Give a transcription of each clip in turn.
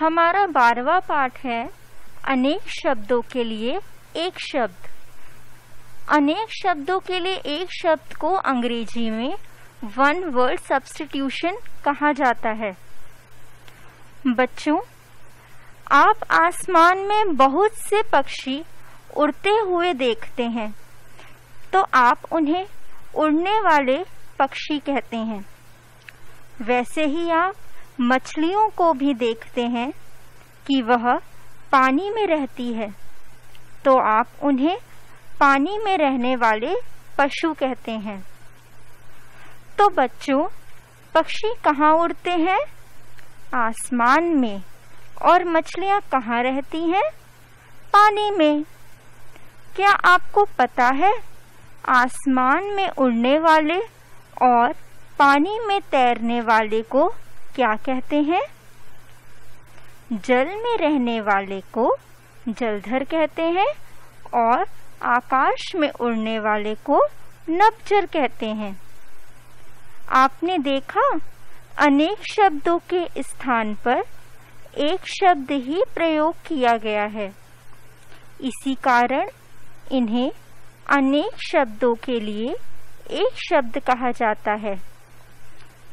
हमारा बारवा पाठ है, अनेक शब्दों के लिए एक शब्द। अनेक शब्दों के लिए एक शब्द को अंग्रेज़ी में वन वर्ड सब्सटीट्यूशन कहा जाता है। बच्चों, आप आसमान में बहुत से पक्षी उड़ते हुए देखते हैं तो आप उन्हें उड़ने वाले पक्षी कहते हैं। वैसे ही आप मछलियों को भी देखते हैं कि वह पानी में रहती है। तो आप उन्हें पानी में रहने वाले पशु कहते हैं। तो बच्चों, पक्षी कहाँ उड़ते हैं? आसमान में। और मछलियाँ कहाँ रहती हैं? पानी में। क्या आपको पता है, आसमान में उड़ने वाले और पानी में तैरने वाले को क्या कहते हैं? जल में रहने वाले को जलधर कहते हैं और आकाश में उड़ने वाले को नबजर कहते हैं। आपने देखा? अनेक शब्दों के स्थान पर एक शब्द ही प्रयोग किया गया है। इसी कारण इन्हें अनेक शब्दों के लिए एक शब्द कहा जाता है।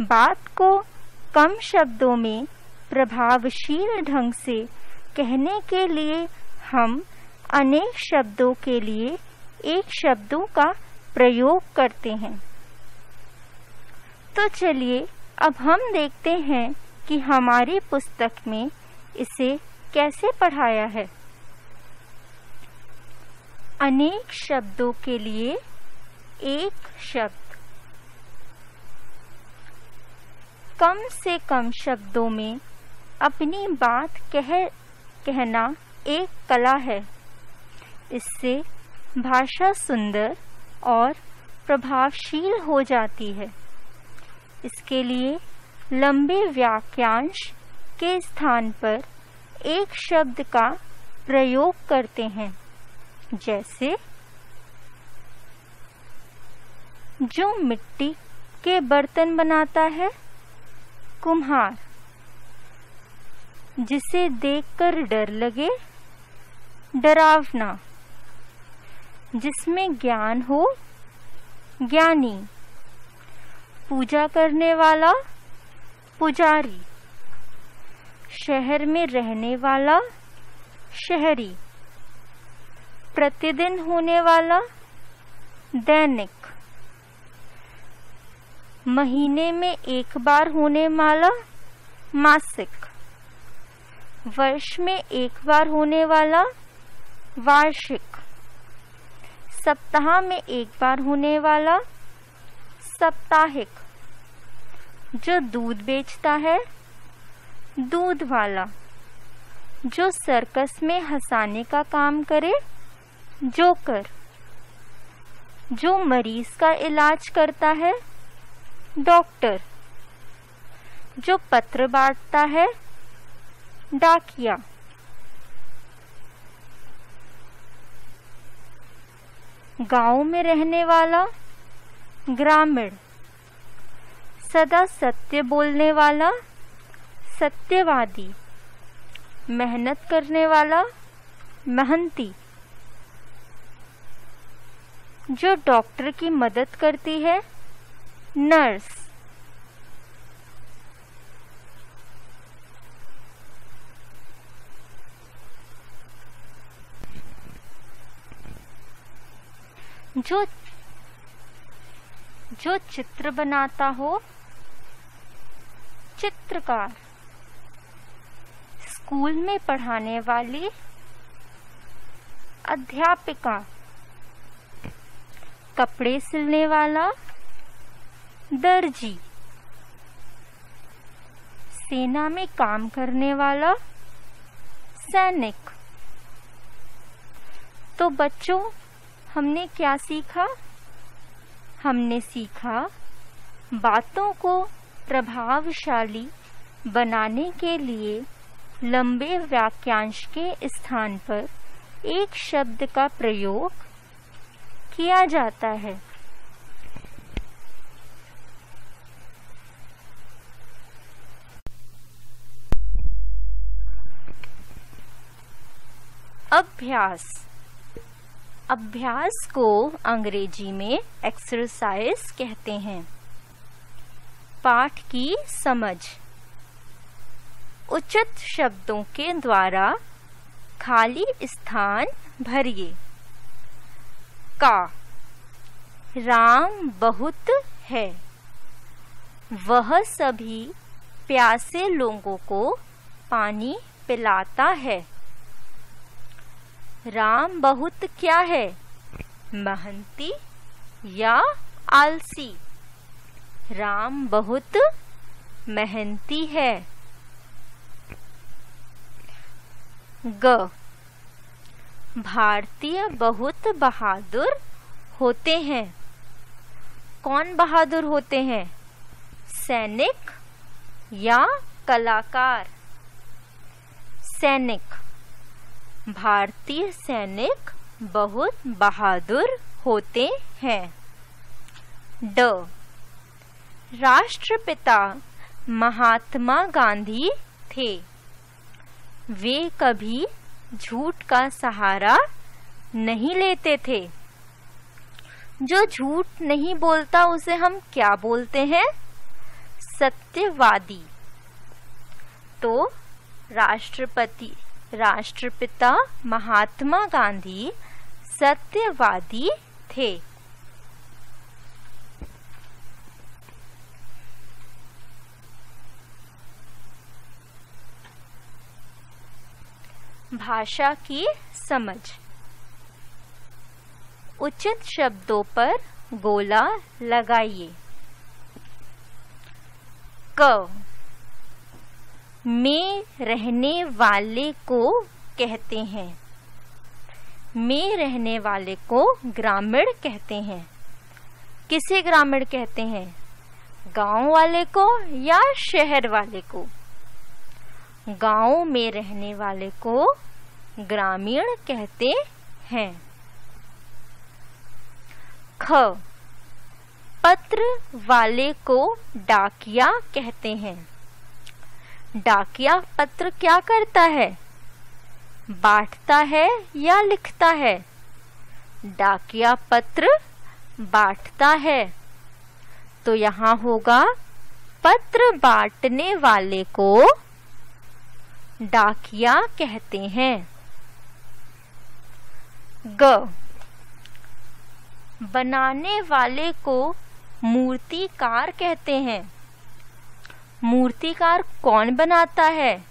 बात को कम शब्दों में प्रभावशील ढंग से कहने के लिए हम अनेक शब्दों के लिए एक शब्दों का प्रयोग करते हैं। तो चलिए, अब हम देखते हैं कि हमारी पुस्तक में इसे कैसे पढ़ाया है। अनेक शब्दों के लिए एक शब्द। कम से कम शब्दों में अपनी बात कह, कहना एक कला है। इससे भाषा सुंदर और प्रभावशील हो जाती है। इसके लिए लंबे वाक्यांश के स्थान पर एक शब्द का प्रयोग करते हैं, जैसे, जो मिट्टी के बर्तन बनाता है कुम्हार। जिसे देखकर डर लगे, डरावना। जिसमें ज्ञान हो, ज्ञानी। पूजा करने वाला, पुजारी। शहर में रहने वाला, शहरी। प्रतिदिन होने वाला, दैनिक। महीने में एक बार होने वाला मासिक। वर्ष में एक बार होने वाला वार्षिक। सप्ताह में एक बार होने वाला साप्ताहिक। जो दूध बेचता है, दूध वाला। जो सर्कस में हंसाने का काम करे, जोकर। जो मरीज़ का इलाज करता है डॉक्टर। जो पत्र बांटता है, डाकिया। गाँव में रहने वाला, ग्रामीण। सदा सत्य बोलने वाला, सत्यवादी। मेहनत करने वाला, महंती। जो डॉक्टर की मदद करती है नर्स जो जो चित्र बनाता हो, चित्रकार, स्कूल में पढ़ाने वाली अध्यापिका, कपड़े सिलने वाला दर्जी। सेना में काम करने वाला सैनिक। तो बच्चों, हमने क्या सीखा? हमने सीखा बातों को प्रभावशाली बनाने के लिए लंबे वाक्यांश के स्थान पर एक शब्द का प्रयोग किया जाता है। अभ्यास। अभ्यास को अंग्रेज़ी में एक्सरसाइज कहते हैं। पाठ की समझ। उचित शब्दों के द्वारा खाली स्थान भरिए। का। राम बहुत है। वह सभी प्यासे लोगों को पानी पिलाता है। राम बहुत क्या है? महंती या आलसी? राम बहुत मेहनती है। ग। भारतीय बहुत बहादुर होते हैं। कौन बहादुर होते हैं? सैनिक या कलाकार? सैनिक। भारतीय सैनिक बहुत बहादुर होते हैं। ड. राष्ट्रपिता महात्मा गांधी थे। वे कभी झूठ का सहारा नहीं लेते थे। जो झूठ नहीं बोलता, उसे हम क्या बोलते हैं? सत्यवादी। तो राष्ट्रपति राष्ट्रपिता महात्मा गांधी सत्यवादी थे। भाषा की समझ। उचित शब्दों पर गोला लगाइए। क में रहने वाले को कहते हैं। में रहने वाले को ग्रामीण कहते हैं। किसे ग्रामीण कहते हैं? गाँव वाले को या शहर वाले को? गाँव में रहने वाले को ग्रामीण कहते हैं। ख। पत्र वाले को डाकिया कहते हैं। डाकिया पत्र क्या करता है? बांटता है या लिखता है? डाकिया पत्र बांटता है। तो यहाँ होगा, पत्र बांटने वाले को डाकिया कहते हैं। ग। बनाने वाले को मूर्तिकार कहते हैं। मूर्तिकार कौन बनाता है?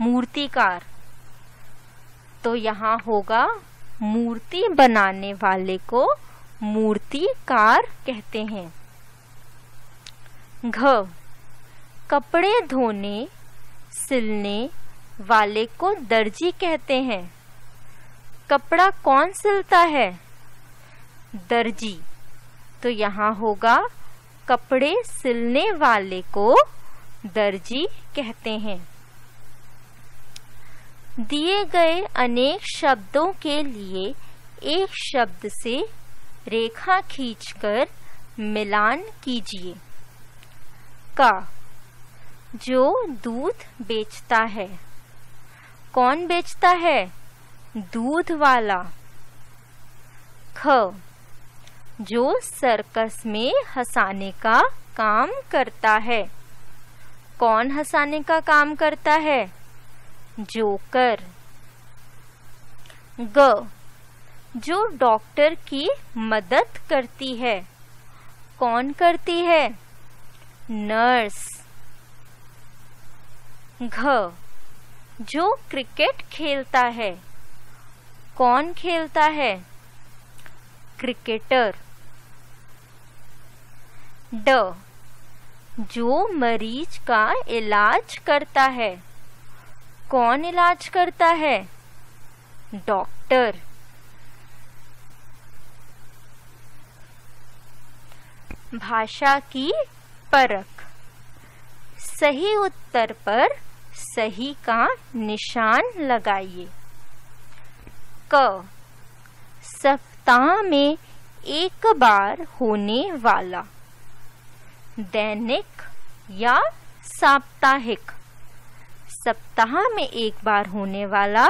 मूर्तिकार। तो यहाँ होगा मूर्ति बनाने वाले को मूर्तिकार कहते हैं। घ। कपड़े धोने, सिलने वाले को दर्जी कहते हैं। कपड़ा कौन सिलता है? दर्जी। तो यहाँ होगा कपड़े सिलने वाले को दर्जी कहते हैं। दिए गए अनेक शब्दों के लिए एक शब्द से रेखा खींचकर मिलान कीजिए। का, जो दूध बेचता है। कौन बेचता है? दूध वाला। ख जो सर्कस में हंसाने का काम करता है। कौन हंसाने का काम करता है? जोकर। ग। जो डॉक्टर की मदद करती है। कौन करती है? नर्स। घ। जो क्रिकेट खेलता है। कौन खेलता है? क्रिकेटर। ड, जो मरीज़ का इलाज करता है। कौन इलाज करता है? डॉक्टर। भाषा की परख। सही उत्तर पर सही का निशान लगाइए। क, सप्ताह में एक बार होने वाला। दैनिक या साप्ताहिक। सप्ताह में एक बार होने वाला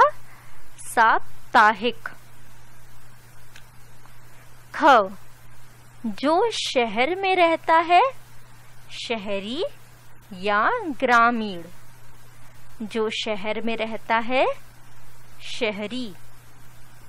साप्ताहिक। ख, जो शहर में रहता है, शहरी या ग्रामीण। जो शहर में रहता है, शहरी।